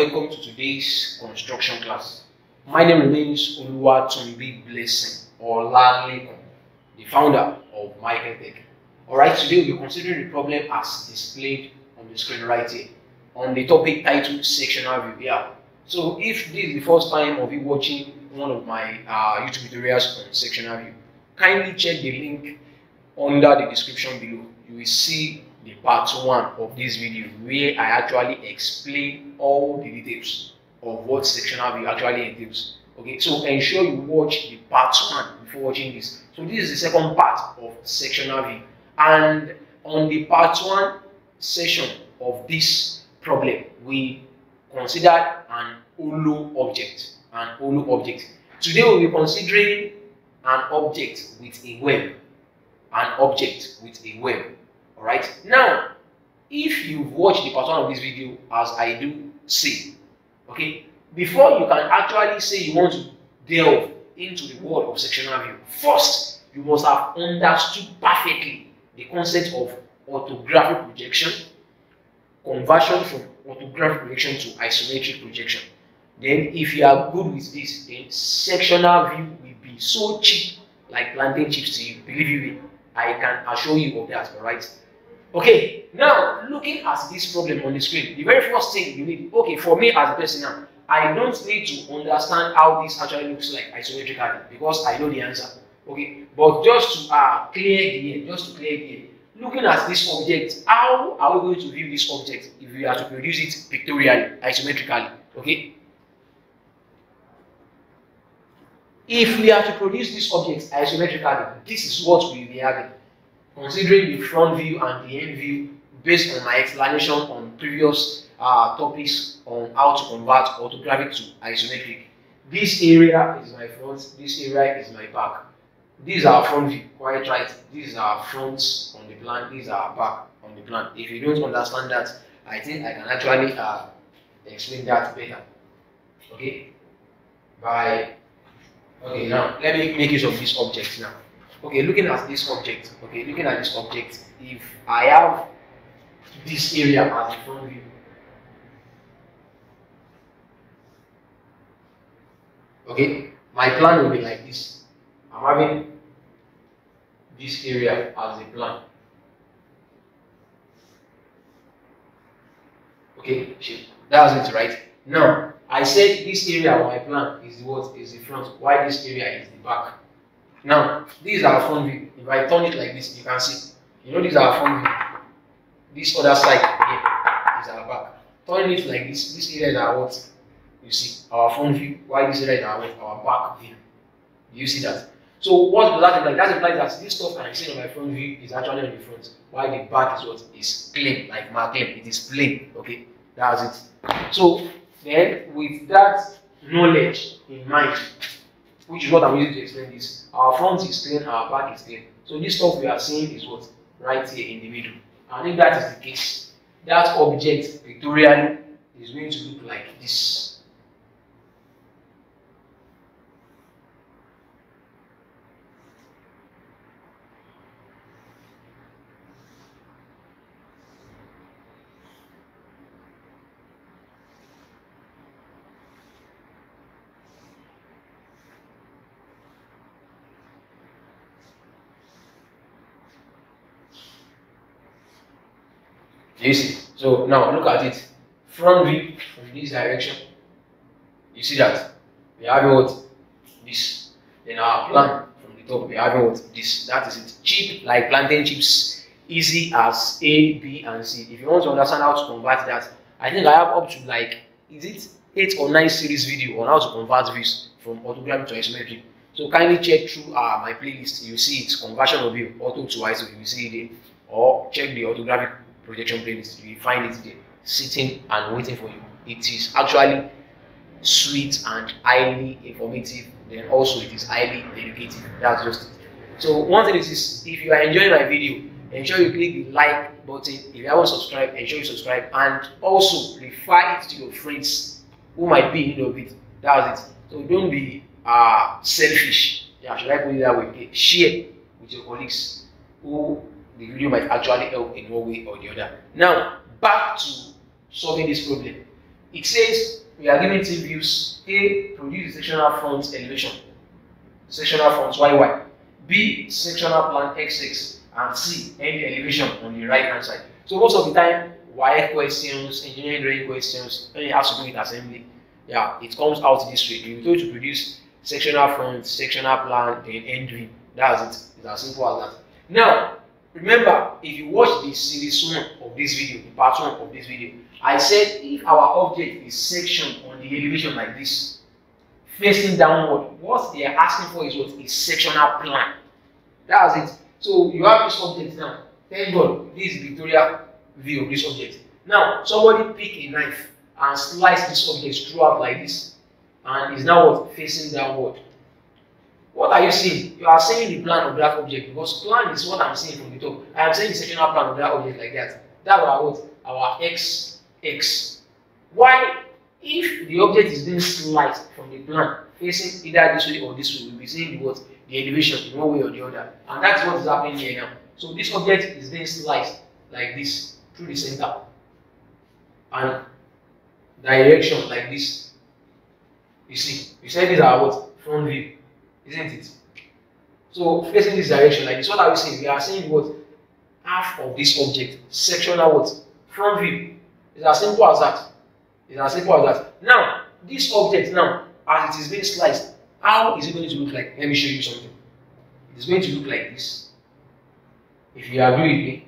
welcome to today's construction class. My name remains Oluwatunbi Blessing Olalekan, the founder of Maekll Tech. Alright, today we'll be considering the problem as displayed on the screen right here on the topic titled sectional. Yeah. So if this is the first time of you watching one of my uh, YouTube tutorials on sectional view, kindly check the link under the description below. You will see the part one of this video where I actually explain all the details of what sectional view actually entails. Okay, so ensure you watch the part one before watching this. So this is the second part of sectional view, and on the part one session of this problem, we considered an hollow object. An hollow object. Today we'll be considering an object with a web. An object with a web. Alright? Now, if you've watched the part one of this video, as I do say, okay, before you can actually say you want to delve into the world of sectional view, first you must have understood perfectly the concept of orthographic projection, conversion from orthographic projection to isometric projection. Then, if you are good with this, then sectional view will be so cheap, like plantain chips to you. Believe me, I can assure you of that. All right. Okay. Now, looking at this problem on the screen, the very first thing you need. Okay, for me as a person now, I don't need to understand how this actually looks like isometrically because I know the answer. Okay, but just to uh, clear the air, just to clear the air, looking at this object, how are we going to view this object if we are to produce it pictorially, isometrically? Okay. If we are to produce this object isometrically, this is what we will be having. Considering the front view and the end view, based on my explanation on previous uh, topics on how to convert orthographic to isometric. This area is my front, this area is my back. These are front view, quite right. These are fronts on the plan, these are back on the plan. If you don't understand that, I think I can actually uh, explain that better. Okay? By okay now let me make use of this object now. Okay, looking at this object, okay, looking at this object, if I have this area as the front view, okay my plan will be like this. I'm having this area as a plan. Okay that's it right. Now i said this area my plan is what is the front. Why this area is the back now these are front view if i turn it like this you can see you know these are front view this other side here is our back turn it like this this area is our what you see our front view, why this area is our, our back view. You see that? So what does that imply? That implies that this stuff I'm seeing on my front view is actually on the front, while the back is what is plain, like my claim. It is plain. Okay, that's it. So then with that knowledge in mind, which is what I'm using to explain this, our front is plain, our back is plain. So this stuff we are seeing is what right here in the middle. And if that is the case, that object pictorially is going to look like this. You see? So now look at it. Front view from this direction. You see that? We have what? This. Then our plan from the top, we have what? This. That is it. Cheap like plantain chips. Easy as A, B, and C. If you want to understand how to convert that, I think I have up to like, is it 8 or 9 series video on how to convert views from orthographic to isometric. So kindly check through uh, my playlist. You see it, conversion of view, ortho to iso, you see it. Or check the orthographic projection playlist. You find it there, sitting and waiting for you. It is actually sweet and highly informative. Then also it is highly educative. That's just it. So one thing is this, if you are enjoying my video, ensure you click the like button. If you haven't subscribed, ensure you subscribe and also refer it to your friends who might be in need of it. That's it. So don't be uh, selfish. Yeah, should I put it that way? Share with your colleagues who the video might actually help in one way or the other. Now, back to solving this problem. it says we are given two views. A, produce the sectional front elevation, sectional front YY. B, sectional plan XX. And C, end elevation on the right hand side. So most of the time, Y questions, engineering drawing questions, when you have to do with assembly, yeah, it comes out this way. You're going to produce sectional front, sectional plan, then end view. That's it. It's as simple as that. Now, remember, if you watch the series one of this video, the part one of this video, I said if our object is sectioned on the elevation like this, facing downward, what they are asking for is what is sectional plan. That's it. So you have this object now. Thank God, this is Victoria view of this object. Now, somebody pick a knife and slice this object throughout like this, and is now what facing downward. What are you seeing? You are seeing the plan of that object because plan is what I'm seeing from the top. I am saying the sectional plan of that object like that. That's our what? Our x x. Why? If the object is being sliced from the plan facing either this way or this way, we'll be seeing what? The elevation in one way or the other. And that's what is happening here now. So this object is being sliced like this through the center. And direction like this. You see, you said these are what? Front view, isn't it? So facing this direction like this, what are we saying? We are saying what? Half of this object, sectional what? Front view. It's as simple as that. It's as simple as that. Now, this object now, as it is being sliced, how is it going to look like? Let me show you something. It is going to look like this. If you agree with me,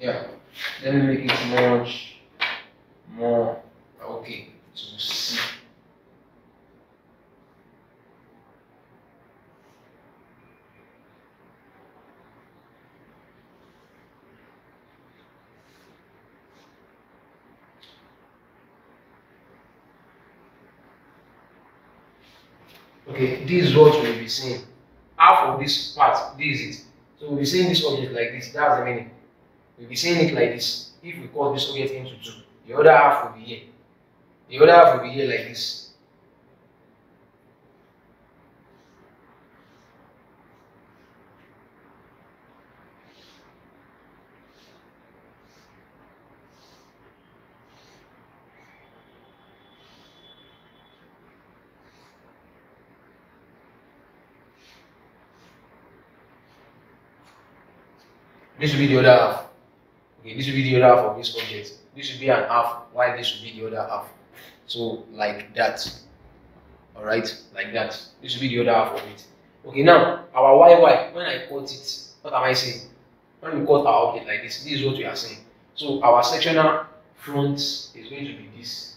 yeah. Let me make it much more okay to see. Okay this is what we'll be seeing half of this part this is it. So we'll be seeing this object like this. That's the meaning we'll be saying it like this. If we call this object into two, the other half will be here. The other half will be here like this. This will be the other half. Okay, this will be the other half of this object. This will be an half, while this will be the other half. So like that. Alright, like that. This will be the other half of it. Okay, now our YY, when I cut it, what am I saying? When we cut our object like this, this is what we are saying. So our sectional front is going to be this.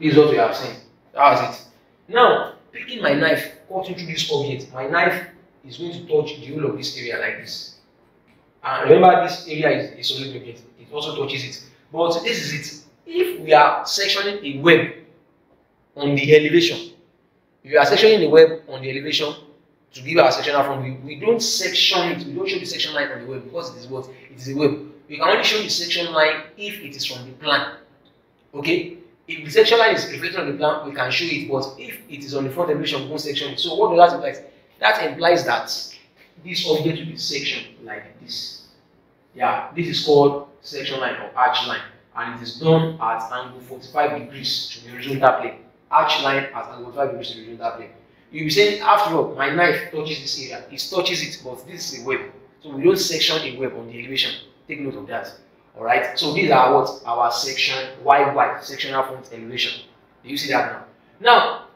This is what we are saying. That's it. Now, picking my knife, cutting through this object, my knife is going to touch the whole of this area like this. And remember, this area is a solid object. It also touches it. But this is it. If we are sectioning a web on the elevation, if we are sectioning a web on the elevation to give our sectional front view, we don't section it. We don't show the section line on the web because it is what? It is a web. We can only show the section line if it is from the plan. Okay? If the section line is reflected on the plan, we can show it, but if it is on the front elevation, we section. So what does that imply? That implies that this object will be sectioned like this. Yeah, this is called section line or arch line, and it is done at angle 45 degrees to the horizontal plane. Arch line at angle 45 degrees to the horizontal plane. You'll be saying, after all, my knife touches this area. It touches it, but this is a web. So we don't section a web on the elevation. Take note of that. Alright, so these are what our section YY, sectional front elevation. Do you see that now? Now,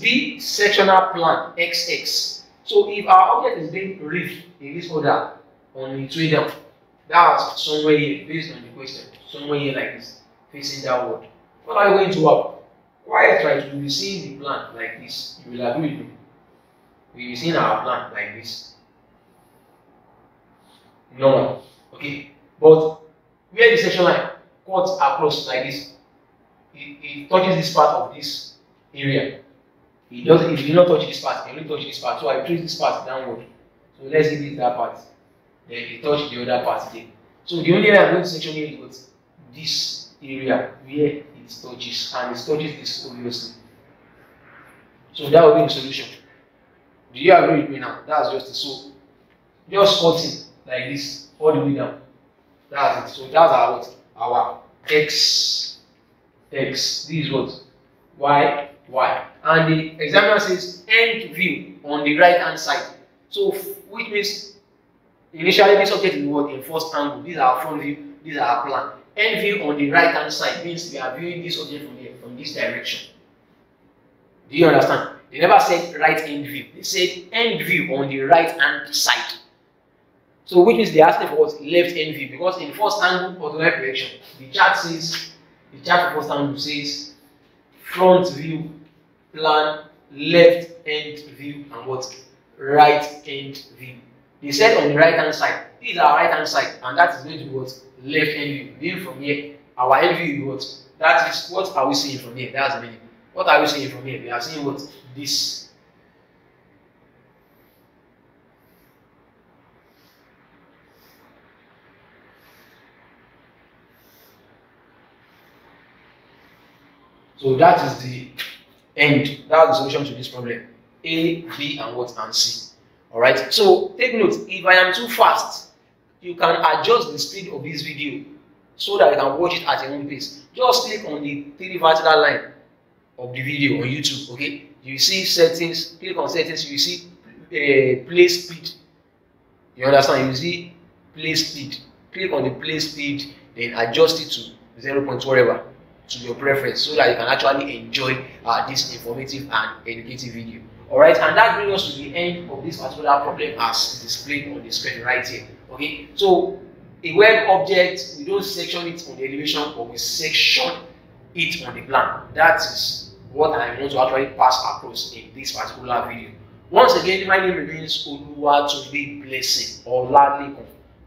B sectional plan XX. So if our object is being reefed in this order on its way down, that's somewhere here, based on the question, somewhere here like this, facing downward. What are you going to have? Quiet, right? You will seeing the plan like this. You will agree with me. We will seeing our plan like this. Normal. Okay? But where the section line cuts across like this, it, it touches this part of this area. It doesn't, it will not touch this part, it only touch this part. So I trace this part downward. So let's give it that part. Then it touch the other part there. So the only area I'm going to section here is this area where it touches and it touches this obviously. So that will be the solution. Do you agree with me now? That's just it. So just cutting like this all the way down. That's it. So that's our what? Our x x. Is what? Y y. And the examiner says end view on the right hand side. So which means initially this object is what in first angle. These are front view, these are our plan. End view on the right hand side means we are viewing this object from here, from this direction. Do you understand? They never said right end view. They said end view on the right hand side. So which means they asked for what left view because in first angle or the right direction, the chart says the chart for first angle says front view, plan, left end view, and what right end view. They said on the right hand side, this is our right hand side, and that is going to be what left end view. Being from here, our end view is what that is what are we seeing from here? That's the meaning. What are we seeing from here? We are seeing what this So that is the end. That's the solution to this problem. A, B, and what? And C. Alright. So take note, if I am too fast, you can adjust the speed of this video so that you can watch it at your own pace. Just click on the three vertical line of the video on YouTube. Okay. You see settings, click on settings, you see uh, play speed. You understand? You see play speed. Click on the play speed, then adjust it to 0. whatever to your preference so that you can actually enjoy uh, this informative and educative video. Alright, and that brings us to the end of this particular problem as displayed on the screen right here. Okay, so a web object, we don't section it on the elevation, but we section it on the plan. That is what I want to actually pass across in this particular video. Once again, my name remains Oluwatunde Blessing or Ladley,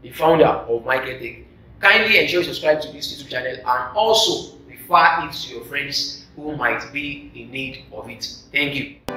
the founder of Tech. Kindly ensure you subscribe to this YouTube channel and also refer it to your friends who might be in need of it. Thank you.